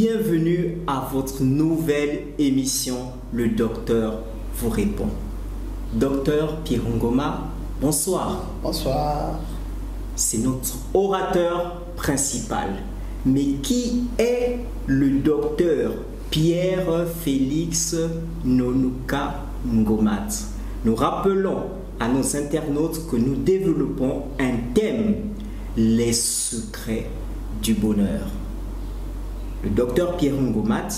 bienvenue à votre nouvelle émission Le Docteur vous répond. Docteur Pierre bonsoir. Bonsoir. C'est notre orateur principal. Mais qui est le docteur Pierre Félix Nonuka Ngomat? Nous rappelons à nos internautes que nous développons un thème, les secrets du bonheur. Le docteur Pierre Ngomat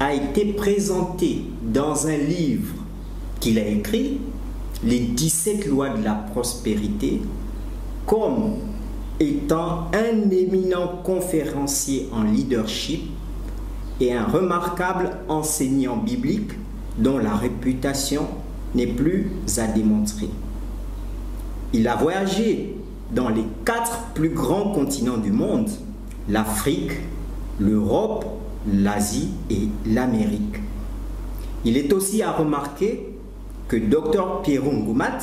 a été présenté dans un livre qu'il a écrit, Les 17 lois de la prospérité, comme étant un éminent conférencier en leadership et un remarquable enseignant biblique dont la réputation n'est plus à démontrer. Il a voyagé dans les quatre plus grands continents du monde, l'Afrique, l'Europe, l'Asie et l'Amérique. Il est aussi à remarquer que Dr Pierre Ngoumat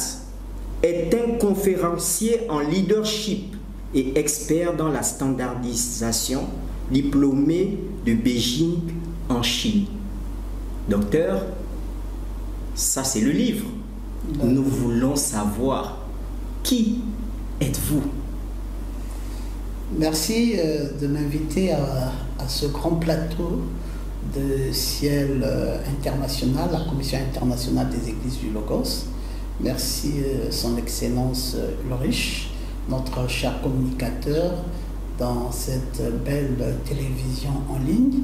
est un conférencier en leadership et expert dans la standardisation, diplômé de Beijing en Chine. Docteur, ça c'est le livre. Nous voulons savoir qui êtes-vous? Merci euh, de m'inviter à, ce grand plateau de ciel euh, international, la Commission internationale des églises du Logos. Merci euh, Son Excellence Ulrich, notre cher communicateur dans cette belle télévision en ligne.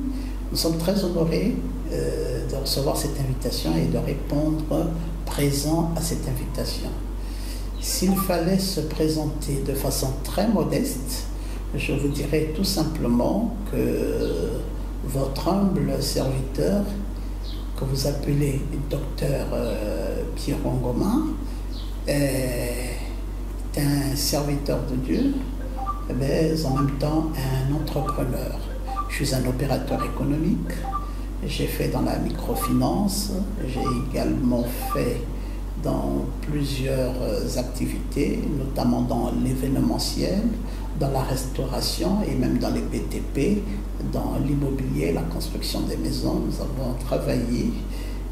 Nous sommes très honorés de recevoir cette invitation et de répondre présent à cette invitation. S'il fallait se présenter de façon très modeste, je vous dirais tout simplement que votre humble serviteur, que vous appelez docteur euh, Pierre Ngoma, est un serviteur de Dieu, mais en même temps un entrepreneur. Je suis un opérateur économique, j'ai fait dans la microfinance, j'ai également fait dans plusieurs activités, notamment dans l'événementiel, dans la restauration et même dans les BTP, dans l'immobilier, la construction des maisons. Nous avons travaillé,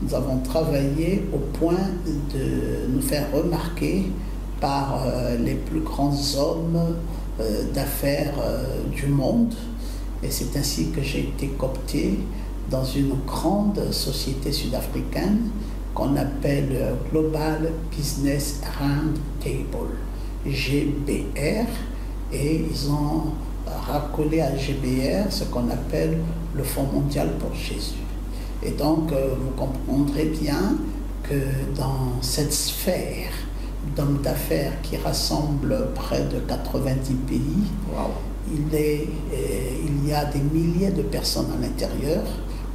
nous avons travaillé au point de nous faire remarquer par euh, les plus grands hommes euh, d'affaires euh, du monde. Et c'est ainsi que j'ai été coopté dans une grande société sud-africaine qu'on appelle Global Business Round Table, GBR et ils ont racolé à GBR ce qu'on appelle le Fonds mondial pour Jésus. Et donc, euh, vous comprendrez bien que dans cette sphère d'hommes d'affaires qui rassemble près de 90 pays, il, est, euh, il y a des milliers de personnes à l'intérieur,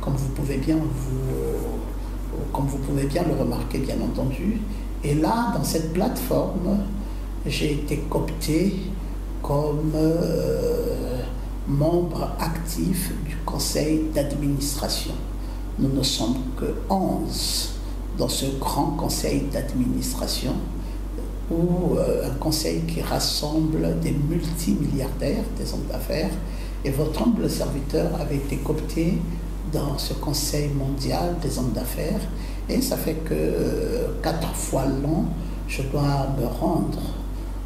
comme vous pouvez bien vous, comme vous pouvez bien le remarquer, bien entendu. Et là, dans cette plateforme, j'ai été coopté comme euh, membre actif du conseil d'administration. Nous ne sommes que 11 dans ce grand conseil d'administration ou euh, un conseil qui rassemble des multimilliardaires, des hommes d'affaires, et votre humble serviteur avait été coopté dans ce conseil mondial des hommes d'affaires, et ça fait que euh, quatre fois l'an, je dois me rendre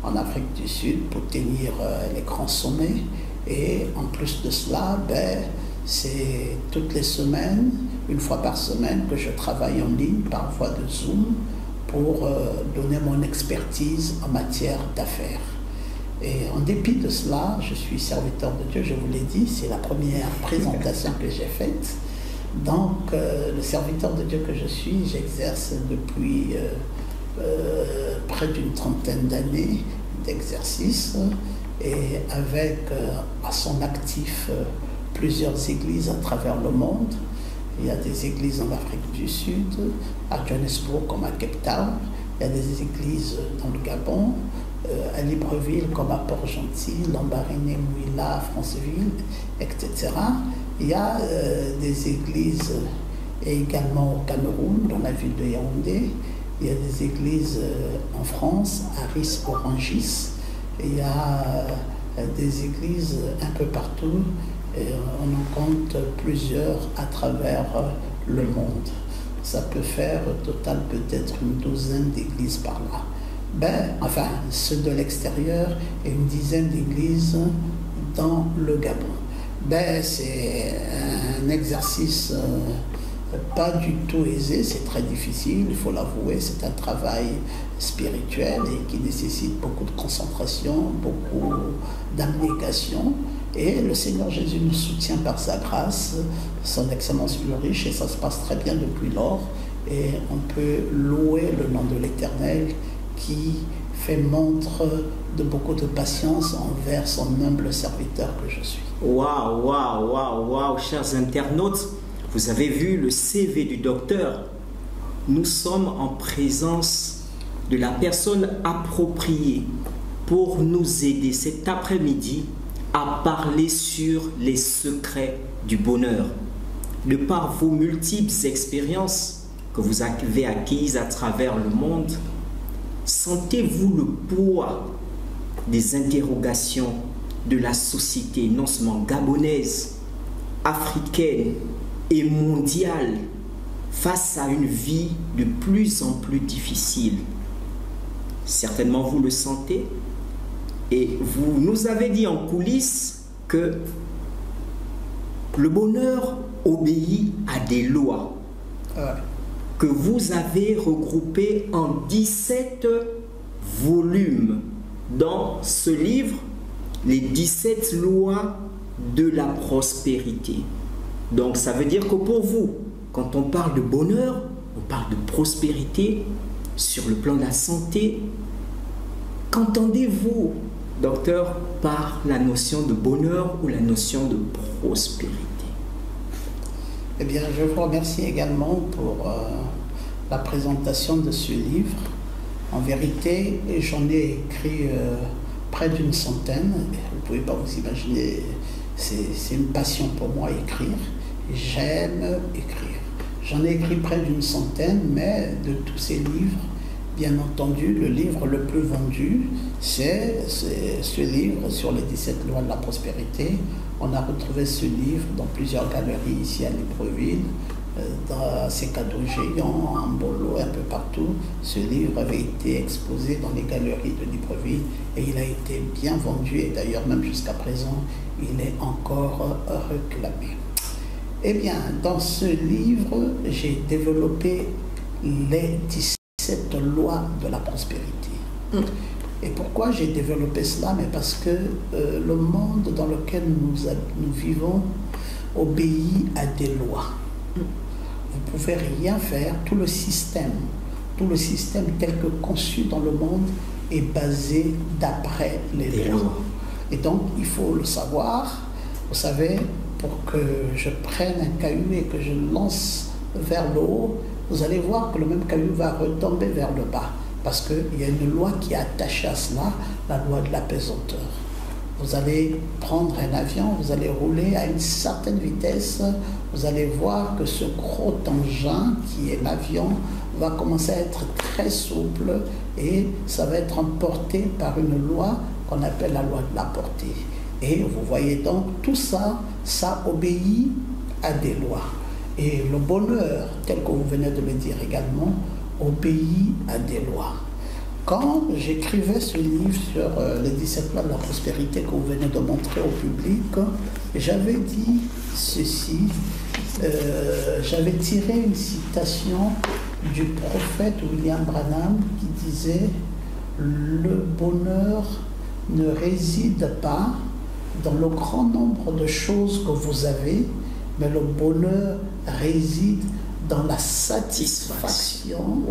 en Afrique du Sud pour tenir euh, les grands sommets. Et en plus de cela, ben, c'est toutes les semaines, une fois par semaine, que je travaille en ligne par voie de Zoom pour euh, donner mon expertise en matière d'affaires. Et en dépit de cela, je suis serviteur de Dieu, je vous l'ai dit, c'est la première présentation que j'ai faite. Donc, euh, le serviteur de Dieu que je suis, j'exerce depuis euh, près d'une trentaine d'années d'exercice et avec euh, à son actif euh, plusieurs églises à travers le monde. Il y a des églises en Afrique du Sud, à Johannesburg comme à Cape Town, il y a des églises dans le Gabon, à Libreville comme à Port-Gentil, Lambaréné, Mouila, Franceville, etc. Il y a des églises également au Cameroun, dans la ville de Yaoundé, il y a des églises euh, en France, à Ris-Orangis. Il y a euh, des églises un peu partout on en compte plusieurs à travers le monde. Ça peut faire au total peut-être une douzaine d'églises par là. Ben, enfin, ceux de l'extérieur et une dizaine d'églises dans le Gabon. Ben, c'est un exercice euh, pas du tout aisé, c'est très difficile, il faut l'avouer, c'est un travail spirituel et qui nécessite beaucoup de concentration, beaucoup d'abnégation. Et le Seigneur Jésus nous soutient par sa grâce, son excellence plus riche, et ça se passe très bien depuis lors. Et on peut louer le nom de l'Éternel qui fait montre de beaucoup de patience envers son humble serviteur que je suis. Waouh, waouh, waouh, waouh, chers internautes, vous avez vu le CV du docteur? Nous sommes en présence de la personne appropriée pour nous aider cet après-midi à parler sur les secrets du bonheur. De par vos multiples expériences que vous avez acquises à travers le monde, sentez-vous le poids des interrogations de la société non seulement gabonaise, africaine et mondiale face à une vie de plus en plus difficile Certainement vous le sentez. Et vous nous avez dit en coulisses que le bonheur obéit à des lois que vous avez regroupées en 17 volumes dans ce livre, les 17 lois de la prospérité. Donc ça veut dire que pour vous, quand on parle de bonheur, on parle de prospérité sur le plan de la santé. Qu'entendez-vous docteur, par la notion de bonheur ou la notion de prospérité? Eh bien, je vous remercie également pour euh, la présentation de ce livre. En vérité, j'en ai écrit euh, près d'une centaine. Vous ne pouvez pas vous imaginer, c'est une passion pour moi écrire. J'aime écrire. J'en ai écrit près d'une centaine, mais de tous ces livres, Bien entendu, le livre le plus vendu, c'est ce livre sur les 17 lois de la prospérité. On a retrouvé ce livre dans plusieurs galeries ici à Libreville, dans ces cadeaux géants, en bolo, un peu partout. Ce livre avait été exposé dans les galeries de Libreville et il a été bien vendu et d'ailleurs même jusqu'à présent, il est encore réclamé. Eh bien, dans ce livre, j'ai développé les 17 cette loi de la prospérité. Mm. Et pourquoi j'ai développé cela? Mais parce que euh, le monde dans lequel nous, nous vivons obéit à des lois. Mm. Vous ne pouvez rien faire, tout le système, tout le système tel que conçu dans le monde est basé d'après les lois. Et donc, il faut le savoir. Vous savez, pour que je prenne un caillou et que je lance vers le haut, vous allez voir que le même caillou va retomber vers le bas. Parce qu'il y a une loi qui est attachée à cela, la loi de l'apaisanteur. Vous allez prendre un avion, vous allez rouler à une certaine vitesse, vous allez voir que ce gros engin qui est l'avion va commencer à être très souple et ça va être emporté par une loi qu'on appelle la loi de la portée. Et vous voyez donc, tout ça, ça obéit à des lois. Et le bonheur, tel que vous venez de le dire également, obéit à des lois. Quand j'écrivais ce livre sur euh, les 17 lois de la prospérité que vous venez de montrer au public, j'avais dit ceci, euh, j'avais tiré une citation du prophète William Branham qui disait Le bonheur ne réside pas dans le grand nombre de choses que vous avez, mais le bonheur réside dans la satisfaction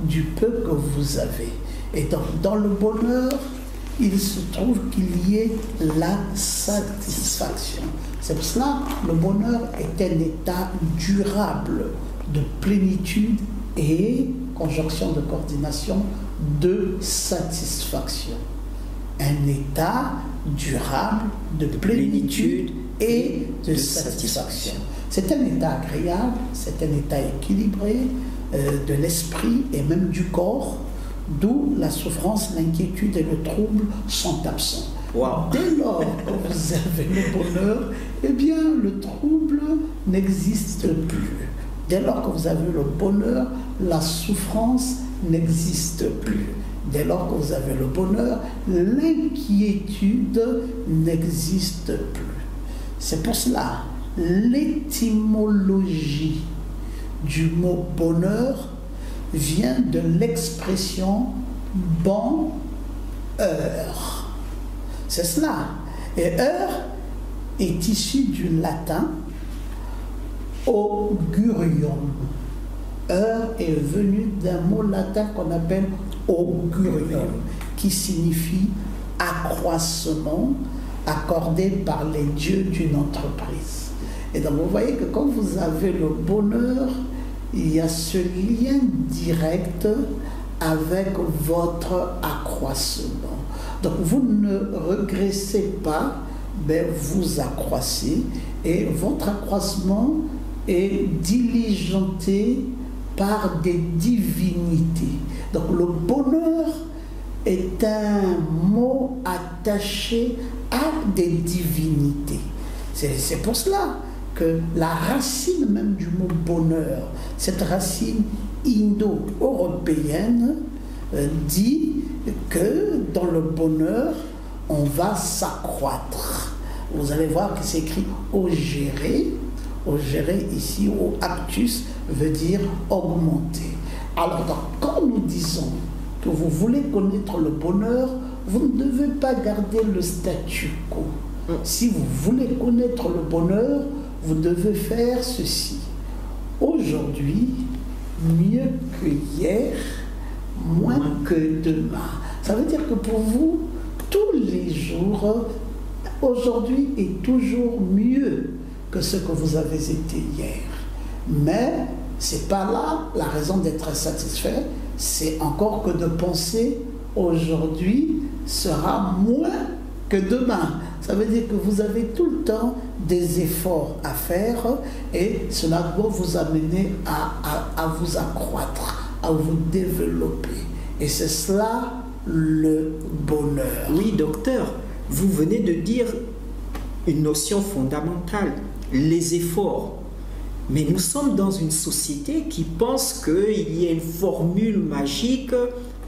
du peu que vous avez. Et dans, dans le bonheur, il se trouve qu'il y ait la satisfaction. C'est pour cela que le bonheur est un état durable de plénitude et, conjonction de coordination, de satisfaction. Un état durable de plénitude et de, satisfaction. C'est un état agréable, c'est un état équilibré euh, de l'esprit et même du corps, d'où la souffrance, l'inquiétude et le trouble sont absents. Dès lors que vous avez le bonheur, eh bien, le trouble n'existe plus. Dès lors que vous avez le bonheur, la souffrance n'existe plus. Dès lors que vous avez le bonheur, l'inquiétude n'existe plus. C'est pour cela, l'étymologie du mot bonheur vient de l'expression bon heure. C'est cela. Et heure est issu du latin augurium. Heure est venue d'un mot latin qu'on appelle augurium, qui signifie accroissement accordé par les dieux d'une entreprise. Et donc vous voyez que quand vous avez le bonheur, il y a ce lien direct avec votre accroissement. Donc vous ne regressez pas, mais vous accroissez et votre accroissement est diligenté par des divinités. Donc le bonheur est un mot attaché à des divinités. C'est pour cela que la racine même du mot bonheur, cette racine indo-européenne, euh, dit que dans le bonheur, on va s'accroître. Vous allez voir que c'est écrit au géré. Au géré ici, au actus, veut dire augmenter. Alors, quand nous disons que vous voulez connaître le bonheur, vous ne devez pas garder le statu quo. Mm. Si vous voulez connaître le bonheur, vous devez faire ceci. Aujourd'hui, mieux que hier, moins que demain. Ça veut dire que pour vous, tous les jours, aujourd'hui est toujours mieux que ce que vous avez été hier. Mais c'est pas là la raison d'être satisfait, c'est encore que de penser aujourd'hui sera moins que demain. Ça veut dire que vous avez tout le temps des efforts à faire et cela doit vous amener à, vous accroître, à vous développer. Et c'est cela le bonheur. Oui, docteur, vous venez de dire une notion fondamentale, les efforts. Mais nous sommes dans une société qui pense qu'il y a une formule magique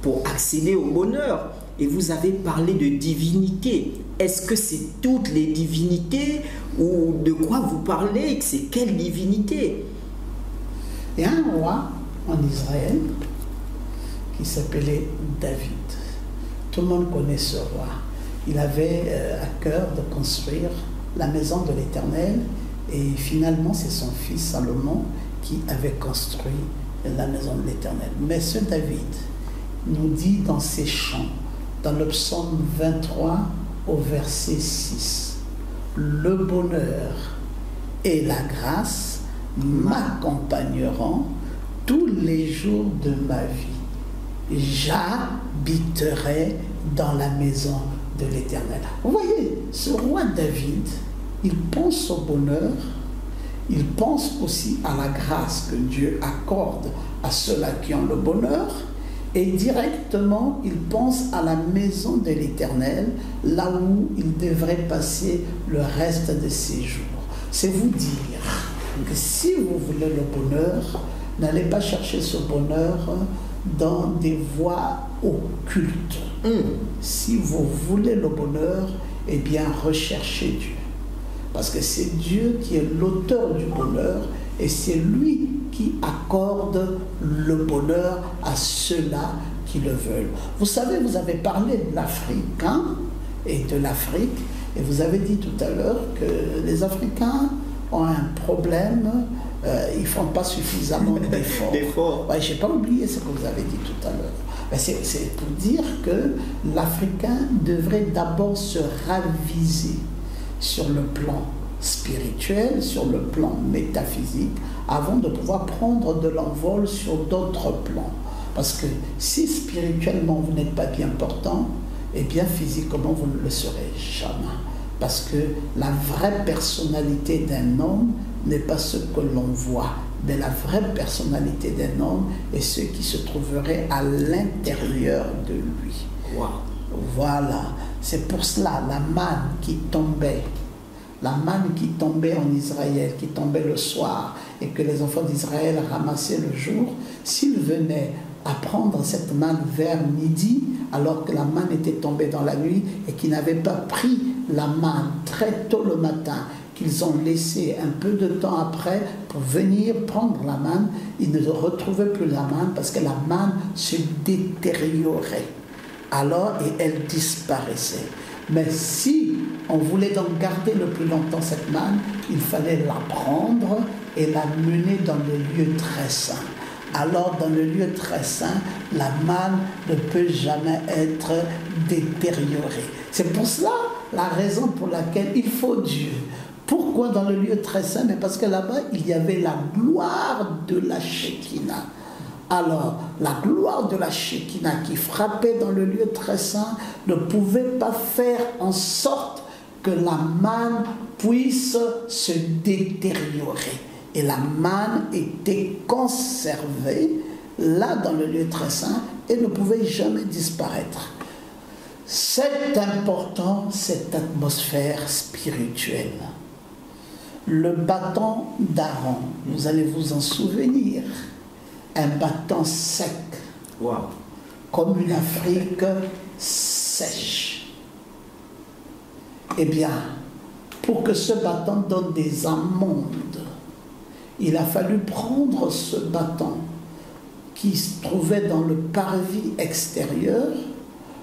pour accéder au bonheur. Et vous avez parlé de divinité. Est-ce que c'est toutes les divinités ou de quoi vous parlez C'est quelle divinité? Il y a un roi en Israël qui s'appelait David. Tout le monde connaît ce roi. Il avait euh, à cœur de construire la maison de l'Éternel et finalement c'est son fils Salomon qui avait construit la maison de l'Éternel. Mais ce David nous dit dans ses chants, dans le psaume 23 au verset 6. Le bonheur et la grâce m'accompagneront tous les jours de ma vie. J'habiterai dans la maison de l'Éternel. Vous voyez, ce roi David, il pense au bonheur, il pense aussi à la grâce que Dieu accorde à ceux-là qui ont le bonheur, et directement, il pense à la maison de l'Éternel, là où il devrait passer le reste de ses jours. C'est vous dire que si vous voulez le bonheur, n'allez pas chercher ce bonheur dans des voies occultes. Hmm. Si vous voulez le bonheur, eh bien, recherchez Dieu. Parce que c'est Dieu qui est l'auteur du bonheur et c'est lui qui accorde le bonheur à ceux-là qui le veulent. Vous savez, vous avez parlé de l'Africain et de l'Afrique, et vous avez dit tout à l'heure que les Africains ont un problème, euh, ils ne font pas suffisamment d'efforts. Ouais, Je n'ai pas oublié ce que vous avez dit tout à l'heure. C'est pour dire que l'Africain devrait d'abord se raviser sur le plan spirituel, sur le plan métaphysique, avant de pouvoir prendre de l'envol sur d'autres plans. Parce que si spirituellement vous n'êtes pas bien portant, et eh bien physiquement vous ne le serez jamais. Parce que la vraie personnalité d'un homme n'est pas ce que l'on voit, mais la vraie personnalité d'un homme est ce qui se trouverait à l'intérieur de lui. Voilà. C'est pour cela la manne qui tombait, la manne qui tombait en Israël, qui tombait le soir, et que les enfants d'Israël ramassaient le jour, s'ils venaient à prendre cette manne vers midi, alors que la manne était tombée dans la nuit, et qu'ils n'avaient pas pris la manne très tôt le matin, qu'ils ont laissé un peu de temps après pour venir prendre la manne, ils ne retrouvaient plus la manne parce que la manne se détériorait. Alors, et elle disparaissait. Mais si on voulait donc garder le plus longtemps cette manne, il fallait la prendre et la mener dans le lieu très saint. Alors dans le lieu très saint, la manne ne peut jamais être détériorée. C'est pour cela la raison pour laquelle il faut Dieu. Pourquoi dans le lieu très saint? Mais parce que là-bas, il y avait la gloire de la Shekinah. Alors, la gloire de la Shekinah qui frappait dans le lieu très saint ne pouvait pas faire en sorte que la manne puisse se détériorer. Et la manne était conservée là dans le lieu très saint et ne pouvait jamais disparaître. C'est important cette atmosphère spirituelle. Le bâton d'Aaron, vous allez vous en souvenir, un bâton sec, comme une Afrique sèche. Eh bien, pour que ce bâton donne des amandes, il a fallu prendre ce bâton qui se trouvait dans le parvis extérieur,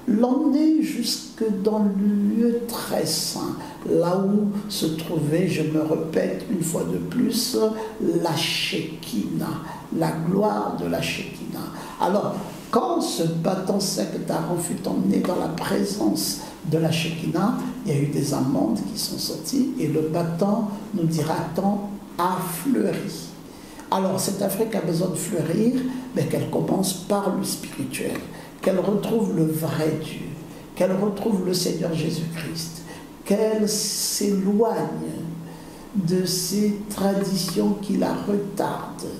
l'emmener jusque dans le lieu très saint, là où se trouvait, je me répète une fois de plus, la Shekinah, la gloire de la Shekinah. Alors, quand ce bâton sec d'Aaron fut emmené dans la présence de la Shekinah, il y a eu des amendes qui sont sorties et le bâton, nous dira-t-on, a fleuri. Alors, cette Afrique a besoin de fleurir, mais qu'elle commence par le spirituel, qu'elle retrouve le vrai Dieu, qu'elle retrouve le Seigneur Jésus-Christ, qu'elle s'éloigne de ces traditions qui la retardent,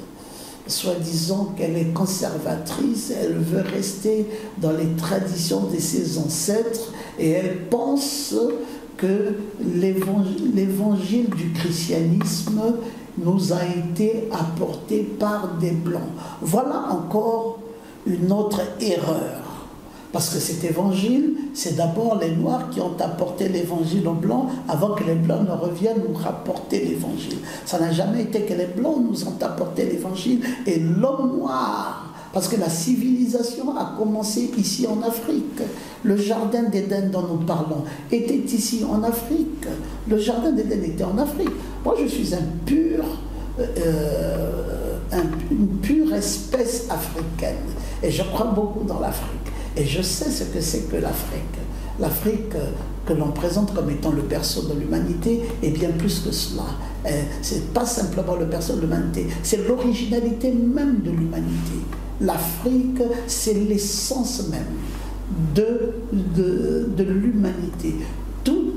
soi-disant qu'elle est conservatrice, elle veut rester dans les traditions de ses ancêtres et elle pense que l'évangile du christianisme nous a été apporté par des blancs. Voilà encore une autre erreur. Parce que cet évangile, c'est d'abord les Noirs qui ont apporté l'évangile aux Blancs avant que les Blancs ne reviennent nous rapporter l'évangile. Ça n'a jamais été que les Blancs nous ont apporté l'évangile et l'homme noir parce que la civilisation a commencé ici en Afrique. Le jardin d'Éden dont nous parlons était ici en Afrique. Le jardin d'Éden était en Afrique. Moi, je suis pur, euh, une pure espèce africaine. Et je crois beaucoup dans l'Afrique. Et je sais ce que c'est que l'Afrique. L'Afrique que l'on présente comme étant le berceau de l'humanité est bien plus que cela. Euh, c'est pas simplement le berceau de l'humanité, c'est l'originalité même de l'humanité. L'Afrique, c'est l'essence même de l'humanité. Tout,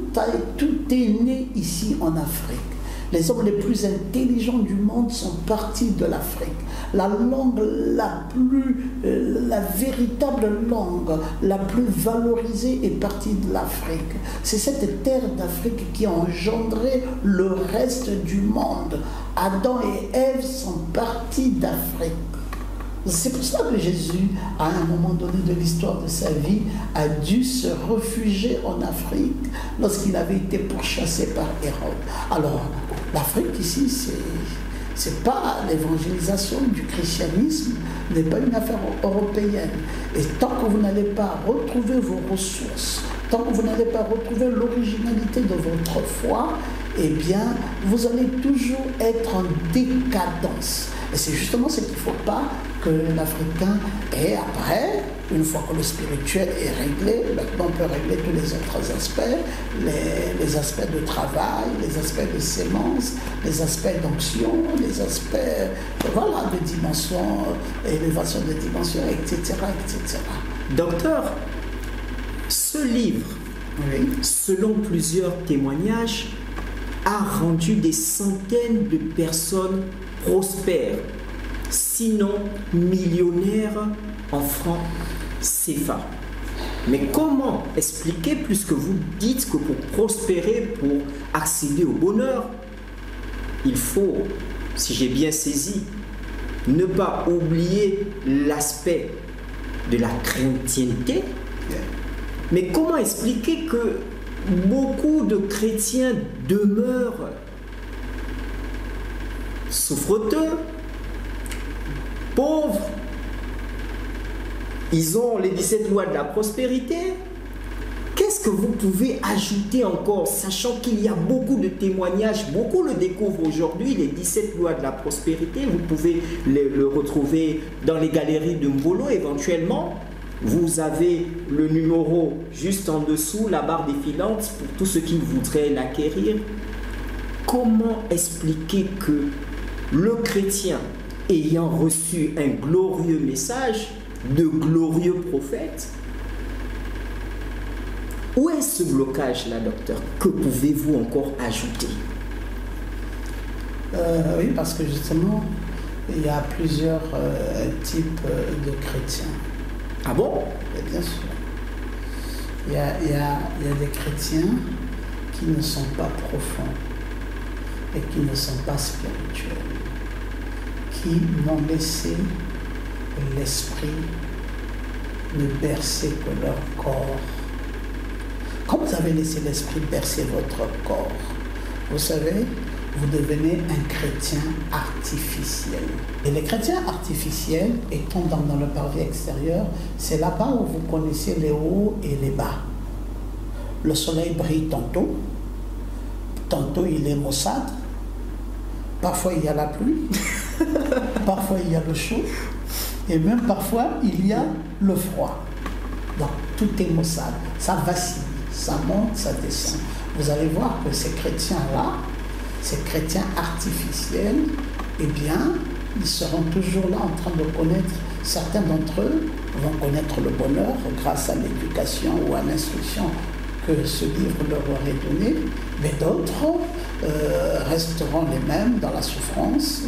tout est né ici en Afrique. Les hommes les plus intelligents du monde sont partis de l'Afrique. La langue la plus, euh, la véritable langue la plus valorisée est partie de l'Afrique. C'est cette terre d'Afrique qui a engendré le reste du monde. Adam et Ève sont partis d'Afrique. C'est pour ça que Jésus, à un moment donné de l'histoire de sa vie, a dû se réfugier en Afrique lorsqu'il avait été pourchassé par Hérode. Alors, l'Afrique ici, c'est c'est pas l'évangélisation du christianisme n'est pas une affaire européenne. Et tant que vous n'allez pas retrouver vos ressources, tant que vous n'allez pas retrouver l'originalité de votre foi, eh bien, vous allez toujours être en décadence. Et c'est justement ce qu'il ne faut pas que l'Africain ait après, une fois que le spirituel est réglé, maintenant on peut régler tous les autres aspects, les, aspects de travail, les aspects de sémence, les aspects d'onction, les aspects voilà, de dimension, élévation de dimension, etc., etc. Docteur, ce livre, selon plusieurs témoignages, a rendu des centaines de personnes prospères, sinon millionnaires en francs CFA. Mais comment expliquer, puisque vous dites que pour prospérer, pour accéder au bonheur, il faut, si j'ai bien saisi, ne pas oublier l'aspect de la chrétienté? Mais comment expliquer que beaucoup de chrétiens demeurent souffreteux, pauvres, ils ont les 17 lois de la prospérité. Qu'est-ce que vous pouvez ajouter encore, sachant qu'il y a beaucoup de témoignages, beaucoup le découvrent aujourd'hui, les 17 lois de la prospérité, vous pouvez le, retrouver dans les galeries de Mbolo éventuellement. Vous avez le numéro juste en dessous, la barre défilante, pour tous ceux qui voudraient l'acquérir. Comment expliquer que le chrétien, ayant reçu un glorieux message, de glorieux prophètes. Où est ce blocage-là, docteur? Que pouvez-vous encore ajouter? Euh, Oui, parce que justement, il y a plusieurs euh, types euh, de chrétiens. Ah bon? Bien sûr. Il y, a, il, y a, il y a des chrétiens qui ne sont pas profonds et qui ne sont pas spirituels, qui n'ont laissé l'esprit ne bercer que leur corps. Quand vous avez laissé l'esprit bercer votre corps, vous savez, vous devenez un chrétien artificiel. Et les chrétiens artificiels, étant dans, le parvis extérieur, c'est là-bas où vous connaissez les hauts et les bas. Le soleil brille tantôt, tantôt il est maussade, parfois il y a la pluie, parfois il y a le chaud, et même parfois, il y a le froid. Donc, tout est maussade. Ça vacille, ça monte, ça descend. Vous allez voir que ces chrétiens-là, ces chrétiens artificiels, eh bien, ils seront toujours là en train de connaître, certains d'entre eux vont connaître le bonheur grâce à l'éducation ou à l'instruction que ce livre leur aurait donné, mais d'autres euh, resteront les mêmes dans la souffrance,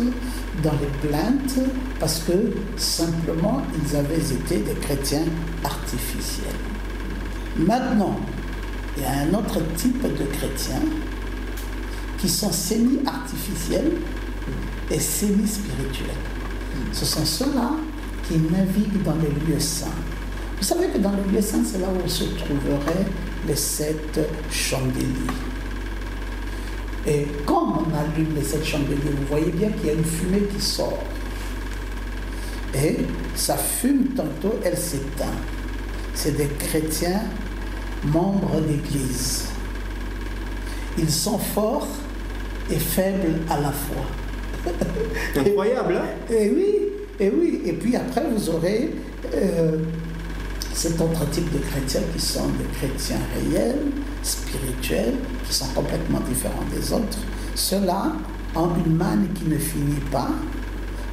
dans les plaintes, parce que simplement ils avaient été des chrétiens artificiels. Maintenant, il y a un autre type de chrétiens qui sont semi-artificiels et semi-spirituels. Ce sont ceux-là qui naviguent dans les lieux saints. Vous savez que dans les lieux saints, c'est là où se trouveraient les sept chandeliers. Et quand on allume les sept chandeliers, vous voyez bien qu'il y a une fumée qui sort. Et ça fume tantôt, elle s'éteint. C'est des chrétiens membres d'église. Ils sont forts et faibles à la fois. Incroyable, hein? Et oui, et oui. Et puis après, vous aurez euh, cet autre type de chrétiens qui sont des chrétiens réels, spirituels, qui sont complètement différents des autres. Ceux-là ont une manne qui ne finit pas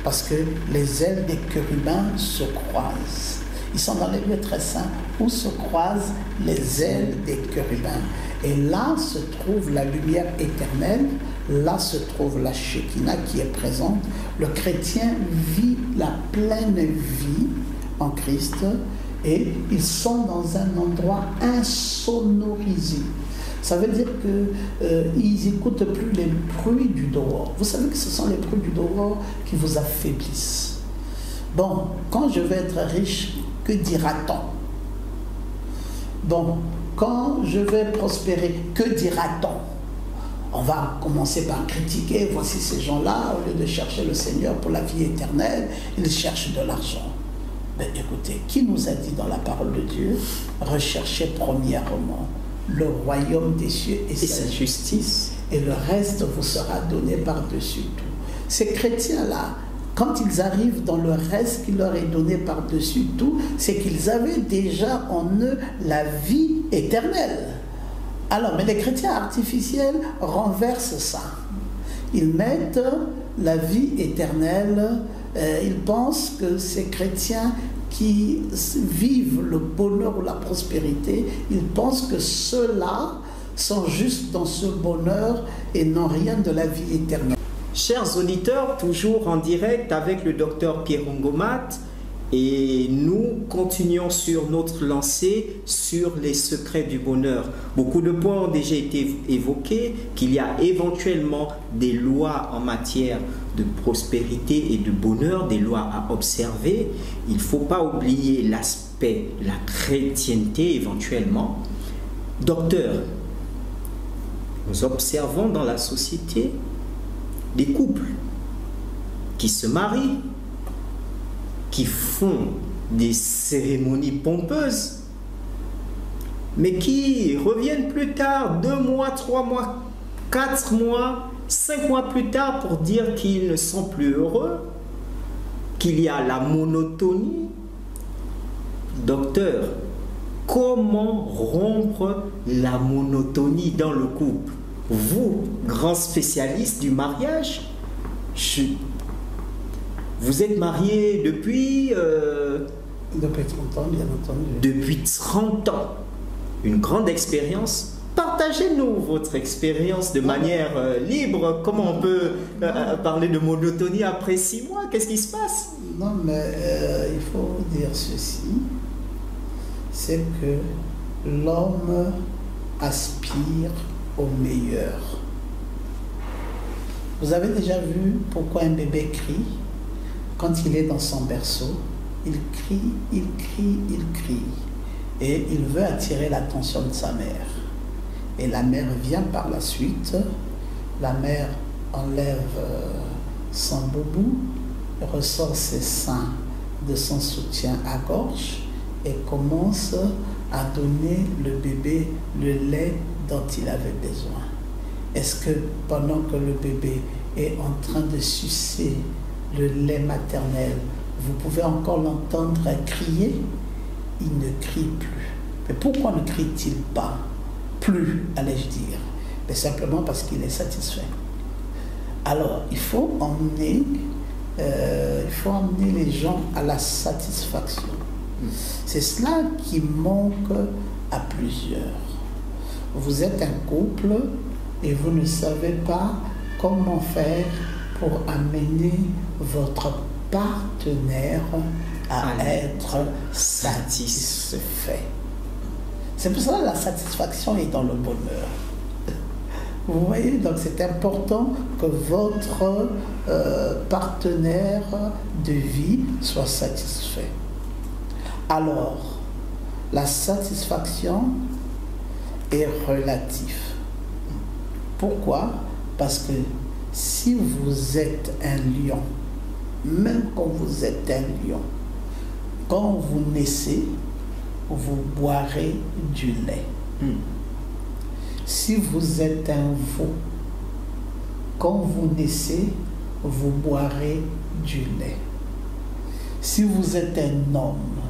parce que les ailes des chérubins se croisent. Ils sont dans les lieux très saints où se croisent les ailes des chérubins. Et là se trouve la lumière éternelle, là se trouve la Shekinah qui est présente. Le chrétien vit la pleine vie en Christ et ils sont dans un endroit insonorisé. Ça veut dire qu'ils euh, n'écoutent plus les bruits du dehors. Vous savez que ce sont les bruits du dehors qui vous affaiblissent. Bon, quand je vais être riche, que dira-t-on? Bon, quand je vais prospérer, que dira-t-on? On va commencer par critiquer, voici ces gens-là, au lieu de chercher le Seigneur pour la vie éternelle, ils cherchent de l'argent. Ben, écoutez, qui nous a dit dans la parole de Dieu, recherchez premièrement le royaume des cieux et, sa justice, et le reste vous sera donné par-dessus tout. Ces chrétiens-là, quand ils arrivent dans le reste qui leur est donné par-dessus tout, c'est qu'ils avaient déjà en eux la vie éternelle. Alors, mais les chrétiens artificiels renversent ça. Ils mettent la vie éternelle euh, ils pensent que ces chrétiens qui vivent le bonheur ou la prospérité, ils pensent que ceux-là sont juste dans ce bonheur et n'ont rien de la vie éternelle. Chers auditeurs, toujours en direct avec le docteur Pierre Ngomat, Et nous continuons sur notre lancée sur les secrets du bonheur. Beaucoup de points ont déjà été évoqués, qu'il y a éventuellement des lois en matière de prospérité et de bonheur, des lois à observer. Il ne faut pas oublier l'aspect, la chrétienté éventuellement. Docteur, nous observons dans la société des couples qui se marient, qui font des cérémonies pompeuses, mais qui reviennent plus tard, deux mois, trois mois, quatre mois, cinq mois plus tard pour dire qu'ils ne sont plus heureux, qu'il y a la monotonie. Docteur, comment rompre la monotonie dans le couple? Vous, grand spécialiste du mariage, vous êtes marié depuis... Euh, depuis 30 ans, bien entendu. Depuis 30 ans. Une grande expérience. Partagez-nous votre expérience de manière euh, libre. Comment on peut euh, parler de monotonie après 6 mois? Qu'est-ce qui se passe? Non, mais il faut dire ceci. C'est que l'homme aspire au meilleur. Vous avez déjà vu pourquoi un bébé crie? Quand il est dans son berceau, il crie, il crie, il crie. Et il veut attirer l'attention de sa mère. Et la mère vient par la suite. La mère enlève euh, son boubou, ressort ses seins de son soutien à gorge et commence à donner le bébé le lait dont il avait besoin. Est-ce que pendant que le bébé est en train de sucer le lait maternel, vous pouvez encore l'entendre crier, il ne crie plus. Mais pourquoi ne crie-t-il pas plus, allais-je dire? Mais simplement parce qu'il est satisfait. Alors, il faut emmener, euh, il faut les gens à la satisfaction. C'est cela qui manque à plusieurs. Vous êtes un couple et vous ne savez pas comment faire pour amener votre partenaire à être satisfait. C'est pour cela que la satisfaction est dans le bonheur. Vous voyez, donc c'est important que votre euh, partenaire de vie soit satisfait. Alors, la satisfaction est relative. Pourquoi? Parce que si vous êtes un lion, même quand vous êtes un lion, quand vous naissez, vous boirez du lait. Hmm. Si vous êtes un veau, quand vous naissez, vous boirez du lait. Si vous êtes un homme,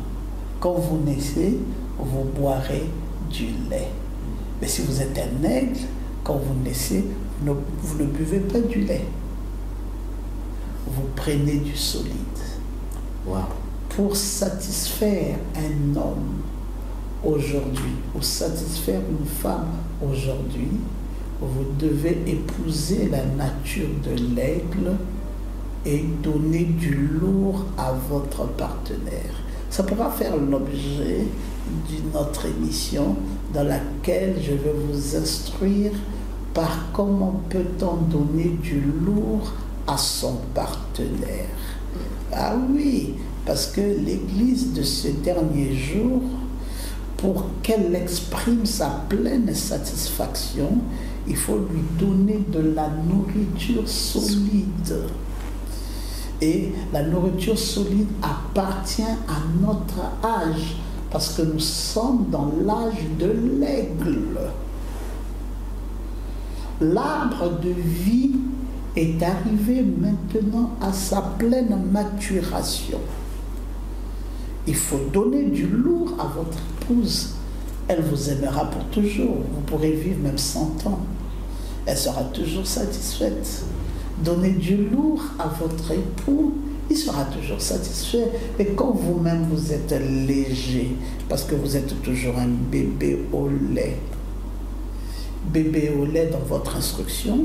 quand vous naissez, vous boirez du lait. Mais si vous êtes un aigle, quand vous naissez, vous ne buvez pas du lait. Vous prenez du solide. Pour satisfaire un homme aujourd'hui, ou satisfaire une femme aujourd'hui, vous devez épouser la nature de l'aigle et donner du lourd à votre partenaire. Ça pourra faire l'objet d'une autre émission dans laquelle je vais vous instruire comment peut-on donner du lourd à son partenaire? Ah oui, parce que l'Église de ce dernier jour, pour qu'elle exprime sa pleine satisfaction, il faut lui donner de la nourriture solide. Et la nourriture solide appartient à notre âge, parce que nous sommes dans l'âge de l'aigle l'arbre de vie est arrivé maintenant à sa pleine maturation. Il faut donner du lourd à votre épouse. Elle vous aimera pour toujours. Vous pourrez vivre même 100 ans. Elle sera toujours satisfaite. Donnez du lourd à votre époux. Il sera toujours satisfait. Et quand vous-même vous êtes léger, parce que vous êtes toujours un bébé au lait, bébé au lait dans votre instruction,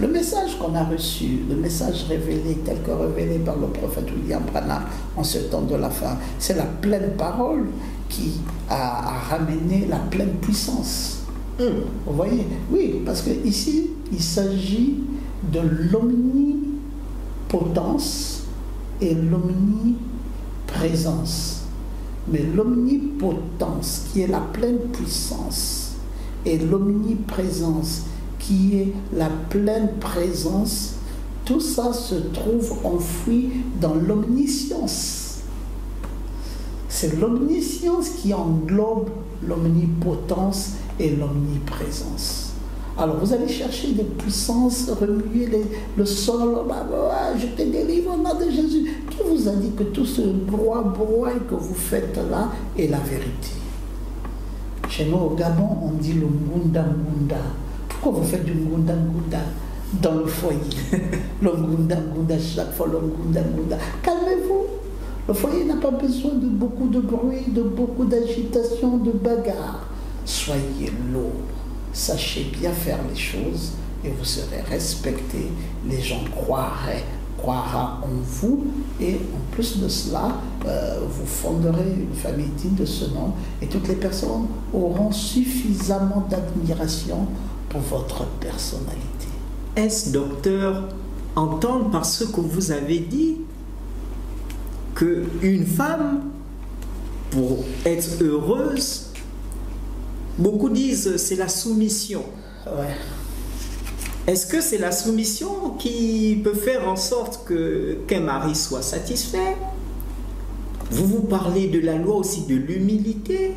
Le message qu'on a reçu, le message révélé, tel que révélé par le prophète William Branham en ce temps de la fin, c'est la pleine parole qui a, ramené la pleine puissance. Hmm. Vous voyez? Oui, parce que ici, il s'agit de l'omnipotence et l'omniprésence. Mais l'omnipotence, qui est la pleine puissance, et l'omniprésence, qui est la pleine présence, tout ça se trouve enfoui dans l'omniscience. C'est l'omniscience qui englobe l'omnipotence et l'omniprésence. Alors vous allez chercher des puissances, remuer le sol, bah, bah, je te délivre au nom de Jésus. Qui vous a dit que tout ce broie-broie que vous faites là est la vérité? Chez nous au Gabon, on dit le Munda Munda. Pourquoi vous faites du Munda Munda dans le foyer? Le Munda Munda, chaque fois le Munda Munda. Calmez-vous. Le foyer n'a pas besoin de beaucoup de bruit, de beaucoup d'agitation, de bagarre. Soyez lourd sachez bien faire les choses et vous serez respecté. Les gens croiraient, croira en vous et en plus de cela, euh, vous fonderez une famille digne de ce nom et toutes les personnes auront suffisamment d'admiration pour votre personnalité. Est-ce, docteur, entendre par ce que vous avez dit que une femme, pour être heureuse, Beaucoup disent c'est la soumission. Ouais. Est-ce que c'est la soumission qui peut faire en sorte que qu'un mari soit satisfait? Vous vous parlez de la loi aussi de l'humilité.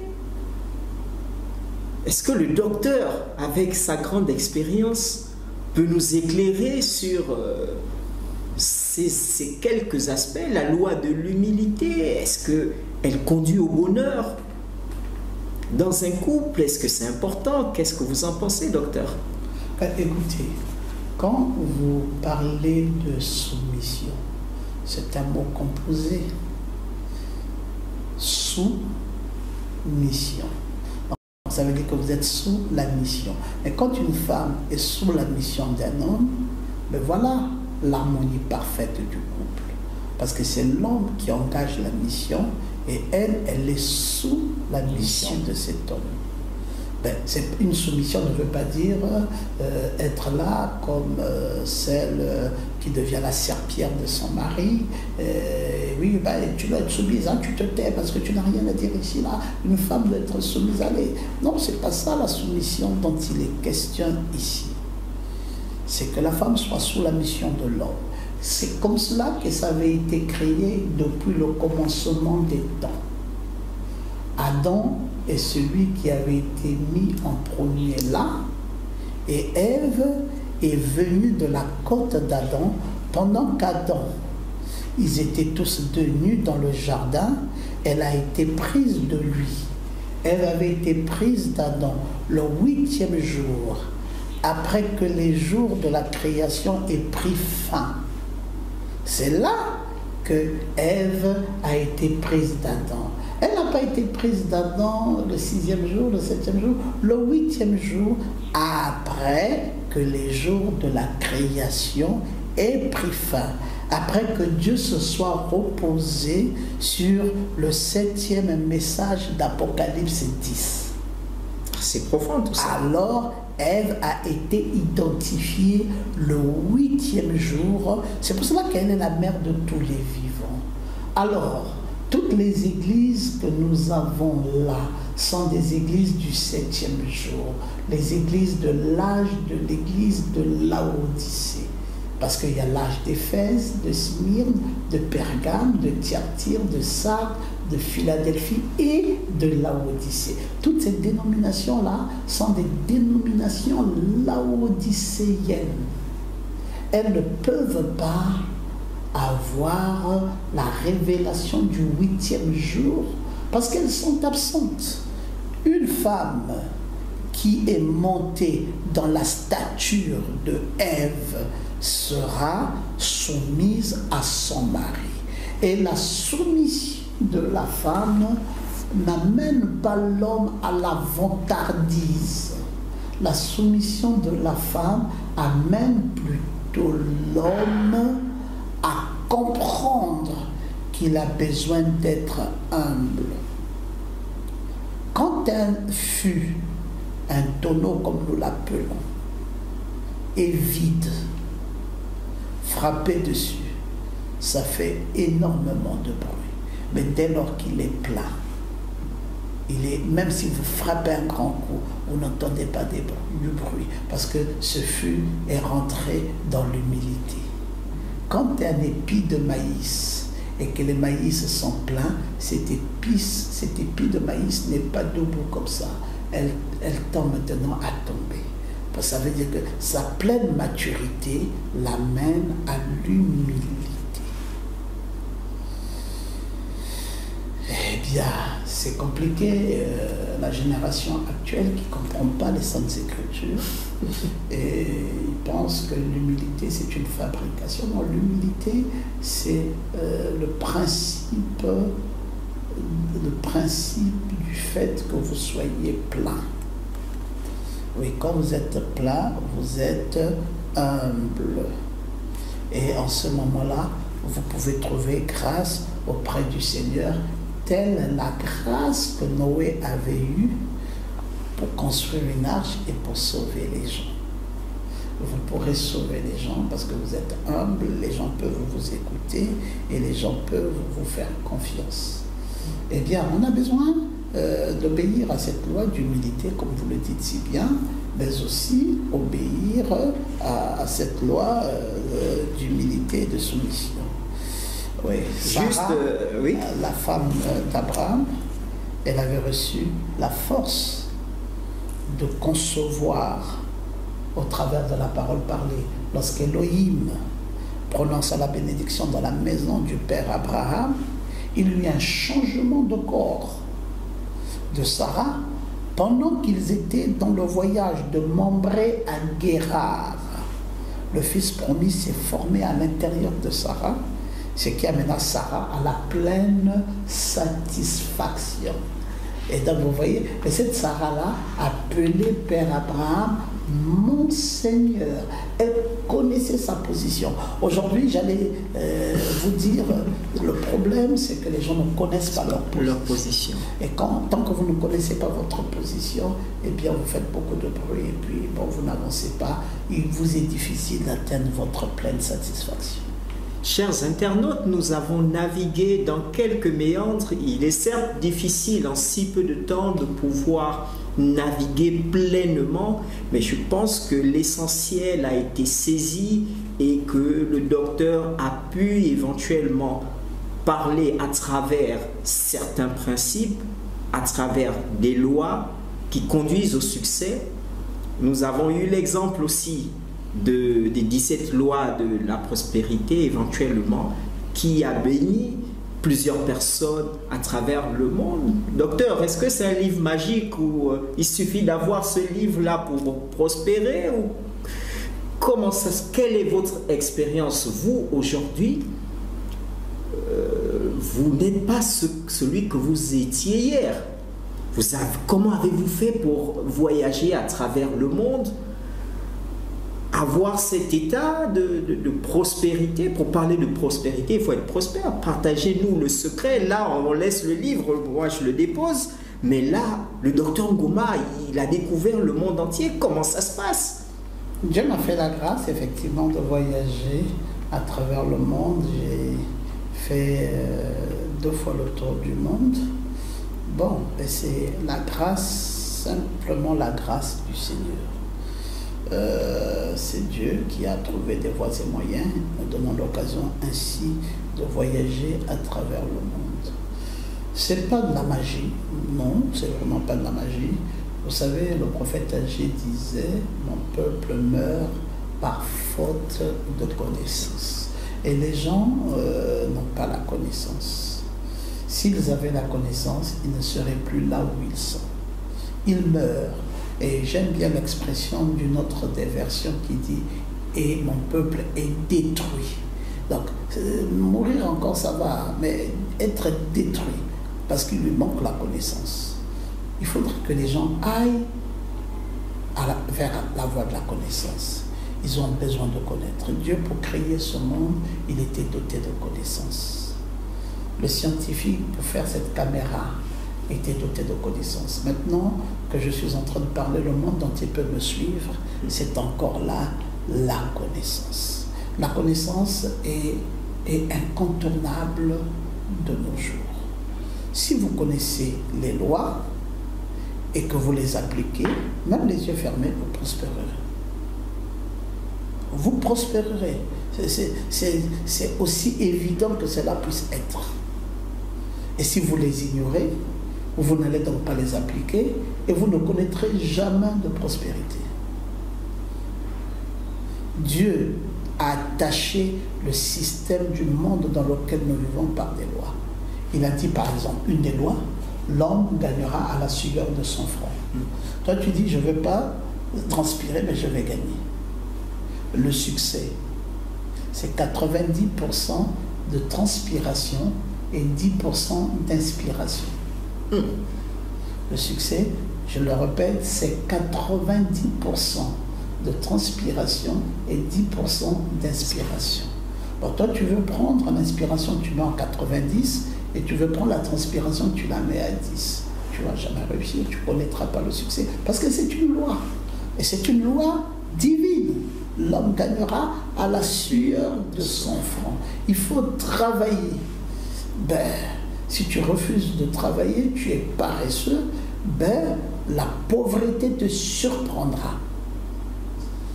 Est-ce que le docteur, avec sa grande expérience, peut nous éclairer sur euh, ces, quelques aspects La loi de l'humilité, est-ce qu'elle conduit au bonheur? Dans un couple, est-ce que c'est important? Qu'est-ce que vous en pensez, docteur? Écoutez, quand vous parlez de soumission, c'est un mot composé. Sous mission. Ça veut dire que vous êtes sous la mission. Mais quand une femme est sous la mission d'un homme, ben voilà l'harmonie parfaite du couple. Parce que c'est l'homme qui engage la mission et elle, elle est sous la mission de cet homme. Ben, une soumission ne veut pas dire euh, être là comme euh, celle euh, qui devient la serpillère de son mari. oui, ben, tu dois être soumise, hein, tu te tais parce que tu n'as rien à dire ici. Là. Une femme doit être soumise à aller. Non, c'est pas ça la soumission dont il est question ici. C'est que la femme soit sous la mission de l'homme. C'est comme cela que ça avait été créé depuis le commencement des temps. Adam est celui qui avait été mis en premier là, et Ève est venue de la côte d'Adam pendant qu'Adam, ils étaient tous deux nus dans le jardin, elle a été prise de lui. Elle avait été prise d'Adam le huitième jour, après que les jours de la création aient pris fin. C'est là que Ève a été prise d'Adam. Elle n'a pas été prise d'Adam le sixième jour, le septième jour, le huitième jour, après que les jours de la création aient pris fin, après que Dieu se soit reposé sur le septième message d'Apocalypse 10. C'est profond tout ça. Alors, Ève a été identifiée le huitième jour. C'est pour cela qu'elle est la mère de tous les vivants. Alors, toutes les églises que nous avons là sont des églises du septième jour, les églises de l'âge de l'église de Laodicée. Parce qu'il y a l'âge d'Éphèse, de Smyrne, de Pergame, de Thyatire, de Sardes, de Philadelphie et de Laodicée. Toutes ces dénominations-là sont des dénominations laodicéennes. Elles ne peuvent pas avoir la révélation du huitième jour parce qu'elles sont absentes. Une femme qui est montée dans la stature de Ève sera soumise à son mari. Et la soumission de la femme n'amène pas l'homme à la vantardise. la soumission de la femme amène plutôt l'homme comprendre qu'il a besoin d'être humble. Quand un fût, un tonneau comme nous l'appelons, est vide, frappé dessus, ça fait énormément de bruit. Mais dès lors qu'il est plein, il est, même si vous frappez un grand coup, vous n'entendez pas des du bruit, parce que ce fût est rentré dans l'humilité. Quand un épi de maïs et que les maïs sont pleins, cette épice, cette épi de maïs n'est pas debout comme ça. Elle, elle tend maintenant à tomber. Ça veut dire que sa pleine maturité l'amène à l'humilité. Eh bien, c'est compliqué. Euh, la génération actuelle qui ne comprend pas les Saintes Écritures et pense que l'humilité c'est une fabrication. Non, l'humilité c'est euh, le principe, le principe du fait que vous soyez plein. Oui, quand vous êtes plein, vous êtes humble. Et en ce moment-là, vous pouvez trouver grâce auprès du Seigneur, telle la grâce que Noé avait eue pour construire une arche et pour sauver les gens. Vous pourrez sauver les gens parce que vous êtes humble, les gens peuvent vous écouter et les gens peuvent vous faire confiance. Eh bien, on a besoin euh, d'obéir à cette loi d'humilité, comme vous le dites si bien, mais aussi obéir à, cette loi euh, d'humilité et de soumission. Oui, Sarah, euh, oui. la femme d'Abraham, elle avait reçu la force de concevoir au travers de la parole parlée. Lorsqu'Élohim prononça la bénédiction dans la maison du Père Abraham, il y eut un changement de corps de Sarah pendant qu'ils étaient dans le voyage de Mambré à Guérard. Le fils promis s'est formé à l'intérieur de Sarah, ce qui amena Sarah à la pleine satisfaction. Et donc vous voyez, cette Sarah-là, appelée Père Abraham, mon Seigneur. Elle connaissait sa position. Aujourd'hui, j'allais euh, vous dire, le problème, c'est que les gens ne connaissent pas leur position. Leur position. Et quand, tant que vous ne connaissez pas votre position, eh bien, vous faites beaucoup de bruit et puis, bon, vous n'avancez pas. Il vous est difficile d'atteindre votre pleine satisfaction. Chers internautes, nous avons navigué dans quelques méandres. Il est certes difficile en si peu de temps de pouvoir naviguer pleinement, mais je pense que l'essentiel a été saisi et que le docteur a pu éventuellement parler à travers certains principes, à travers des lois qui conduisent au succès. Nous avons eu l'exemple aussi de, des 17 lois de la prospérité éventuellement qui a béni plusieurs personnes à travers le monde. Docteur, est-ce que c'est un livre magique ou euh, il suffit d'avoir ce livre-là pour prospérer ou comment quelle est votre expérience? Vous aujourd'hui euh, Vous n'êtes pas celui que vous étiez hier. Comment avez-vous fait pour voyager à travers le monde? Avoir cet état de, prospérité. Pour parler de prospérité, il faut être prospère. Partagez-nous le secret. Là, on laisse le livre, moi je le dépose. Mais là, le docteur Ngoma, il a découvert le monde entier. Comment ça se passe? Dieu m'a fait la grâce, effectivement, de voyager à travers le monde. J'ai fait euh, deux fois le tour du monde. Bon, c'est la grâce, simplement la grâce du Seigneur. Euh, c'est Dieu qui a trouvé des voies et moyens, nous donnant l'occasion ainsi de voyager à travers le monde. C'est pas de la magie, non, c'est vraiment pas de la magie. Vous savez, le prophète Agé disait Mon peuple meurt par faute de connaissance. Et les gens euh, n'ont pas la connaissance. S'ils avaient la connaissance, ils ne seraient plus là où ils sont. Ils meurent et j'aime bien l'expression d'une autre des versions qui dit Et mon peuple est détruit. Donc, euh, mourir encore, ça va, mais être détruit, parce qu'il lui manque la connaissance. Il faudrait que les gens aillent vers la voie de la connaissance. Ils ont besoin de connaître. Dieu, pour créer ce monde, il était doté de connaissances. Le scientifique, pour faire cette caméra, était doté de connaissances. Maintenant que je suis en train de parler, le monde entier peut me suivre. C'est encore là la connaissance. La connaissance est, est incontournable de nos jours. Si vous connaissez les lois et que vous les appliquez, même les yeux fermés, vous prospérerez. Vous prospérerez. C'est aussi évident que cela puisse être. Et si vous les ignorez, vous n'allez donc pas les appliquer et vous ne connaîtrez jamais de prospérité. Dieu a attaché le système du monde dans lequel nous vivons par des lois. Il a dit par exemple, une des lois, l'homme gagnera à la sueur de son front. Toi tu dis, je ne vais pas transpirer, mais je vais gagner. Le succès, c'est 90% de transpiration et 10% d'inspiration. Le succès, je le répète, c'est 90% de transpiration et 10% d'inspiration. Bon, toi, tu veux prendre l'inspiration, tu mets en 90%, et tu veux prendre la transpiration, tu la mets à 10. Tu ne vas jamais réussir, tu ne connaîtras pas le succès. Parce que c'est une loi. Et c'est une loi divine. L'homme gagnera à la sueur de son front. Il faut travailler. Ben, si tu refuses de travailler, tu es paresseux, ben, la pauvreté te surprendra.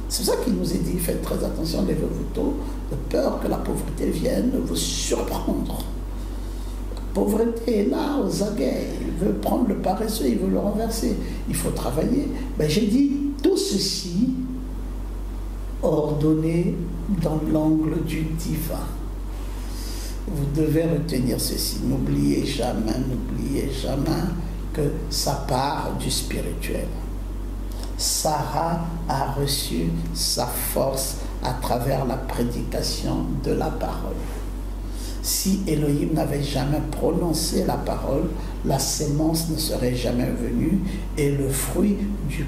C'est ça qu'il nous est dit, faites très attention, levez-vous tôt, de peur que la pauvreté vienne vous surprendre. La pauvreté est là, aux aguets, il veut prendre le paresseux, il veut le renverser. Il faut travailler. Ben, J'ai dit tout ceci ordonné dans l'angle du divin. Vous devez retenir ceci. N'oubliez jamais, n'oubliez jamais que ça part du spirituel. Sarah a reçu sa force à travers la prédication de la parole. Si Elohim n'avait jamais prononcé la parole, la sémence ne serait jamais venue et le fruit du,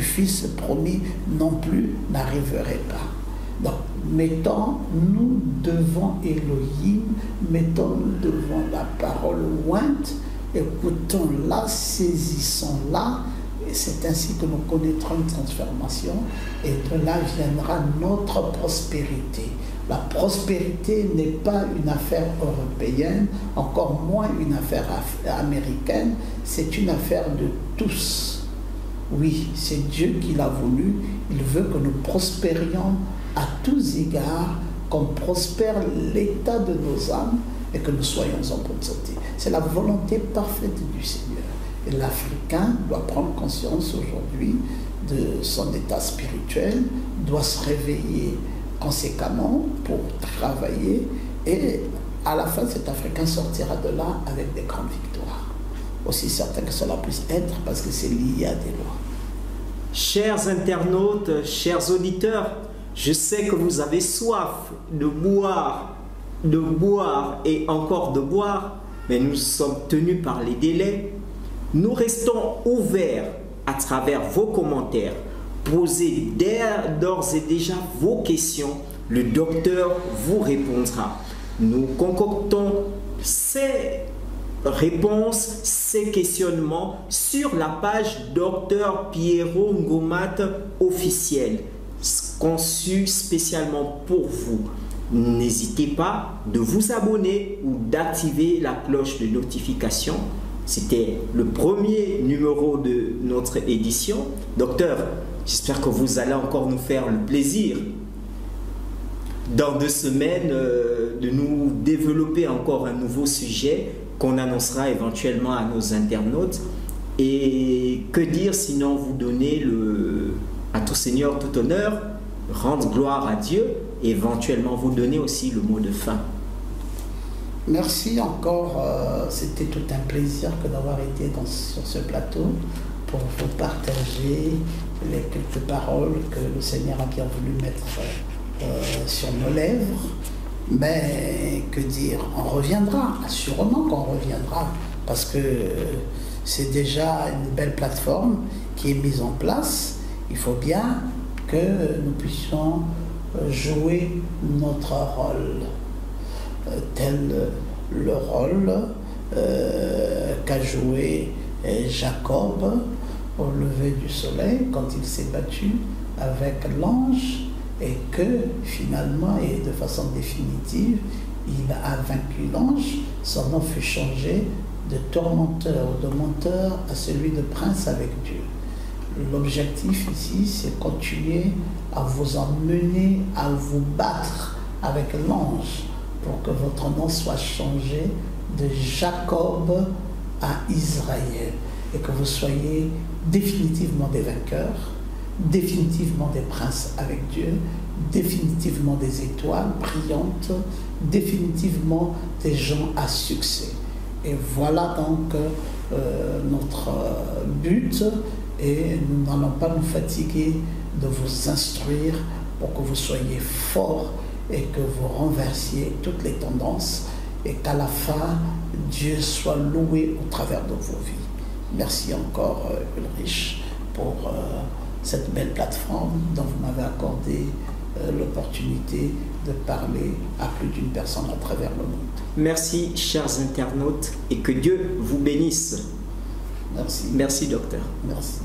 Fils promis non plus n'arriverait pas. Mettons-nous devant Elohim, mettons-nous devant la parole ointe, écoutons-la, saisissons-la, et c'est ainsi que nous connaîtrons une transformation et de là viendra notre prospérité. La prospérité n'est pas une affaire européenne, encore moins une affaire américaine, c'est une affaire de tous. Oui, c'est Dieu qui l'a voulu, il veut que nous prospérions à tous égards, qu'on prospère l'état de nos âmes et que nous soyons en bonne santé. C'est la volonté parfaite du Seigneur. Et l'Africain doit prendre conscience aujourd'hui de son état spirituel, doit se réveiller conséquemment pour travailler et à la fin cet Africain sortira de là avec des grandes victoires. Aussi certain que cela puisse être parce que c'est lié à des lois. Chers internautes, chers auditeurs, je sais que vous avez soif de boire, de boire et encore de boire, mais nous sommes tenus par les délais. Nous restons ouverts à travers vos commentaires. Posez d'ores et déjà vos questions. Le docteur vous répondra. Nous concoctons ces réponses, ces questionnements sur la page Docteur Pierrot Ngomat officiel, conçu spécialement pour vous. N'hésitez pas de vous abonner ou d'activer la cloche de notification c'était le premier numéro de notre édition. Docteur, j'espère que vous allez encore nous faire le plaisir dans deux semaines euh, de nous développer encore un nouveau sujet qu'on annoncera éventuellement à nos internautes. Et que dire sinon vous donner le, à tout Seigneur tout honneur, rendre gloire à Dieu et éventuellement vous donner aussi le mot de fin. Merci encore, euh, c'était tout un plaisir que d'avoir été sur ce plateau pour vous partager les quelques paroles que le Seigneur a bien voulu mettre euh, sur nos lèvres. Mais que dire, on reviendra, sûrement qu'on reviendra, parce que c'est déjà une belle plateforme qui qui est mise en place, il faut bien nous puissions jouer notre rôle, tel le rôle qu'a joué Jacob au lever du soleil quand il s'est battu avec l'ange et que finalement et de façon définitive, il a vaincu l'ange, son nom fut changé de tourmenteur ou de menteur à celui de prince avec Dieu. L'objectif ici, c'est continuer à vous emmener, à vous battre avec l'ange pour que votre nom soit changé de Jacob à Israël et que vous soyez définitivement des vainqueurs, définitivement des princes avec Dieu, définitivement des étoiles brillantes, définitivement des gens à succès. Et voilà donc euh, notre euh, but et nous n'allons pas nous fatiguer de vous instruire pour que vous soyez forts et que vous renversiez toutes les tendances et qu'à la fin, Dieu soit loué au travers de vos vies. Merci encore, euh, Ulrich, pour euh, cette belle plateforme dont vous m'avez accordé euh, l'opportunité de parler à plus d'une personne à travers le monde. Merci, chers internautes, et que Dieu vous bénisse. Merci. Merci, docteur. Merci.